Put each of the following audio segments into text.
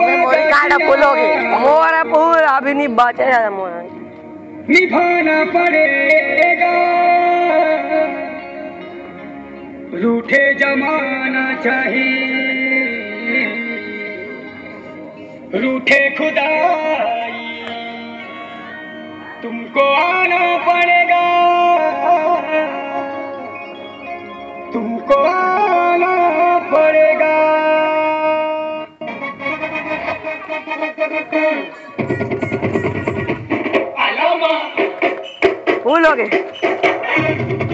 Memory card बोलोगे? मोरा पूरा अभी नहीं बचे मोरा। निभाना पड़ेगा। रूठे जमाना चाहिए। रूठे खुदाई। तुमको आना पड़ेगा। तुमको आना पड़ेगा। फूल हो। अरे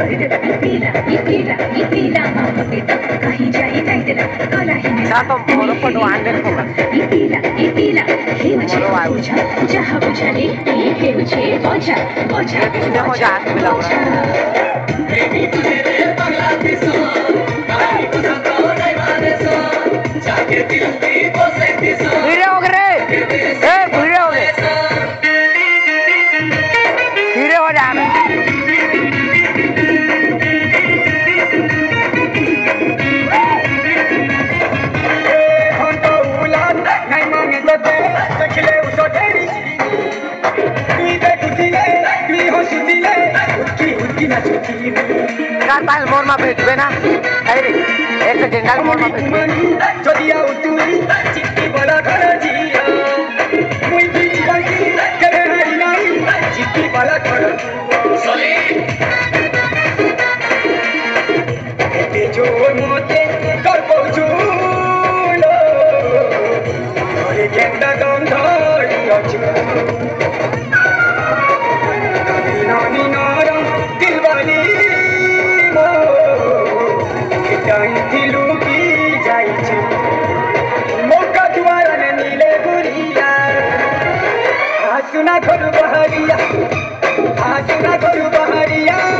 परिद रही पीला ई पीला ई पीला माप पिता काही जाई नाही दिला कलाही सातो मोरो पटो आंदर होगा ई पीला ई पीला हे मुझे मोरो आयो। बुझा जहा बुझाले हे मुझे बोझा बोझा किसने हो जा हाथ मिला हुआ? भिड़े हो गए रे ए भिड़े हो কার পায়ের মর্মা বেচবে না তাই রে একটা জেন্ডার মর্মা বেচবে যদি আউতুরি চিটি বড় ঘর জিয়া মুই বিচ বাকি করে হারি आजुना करू बहरिया आजुना खोलू बहरिया।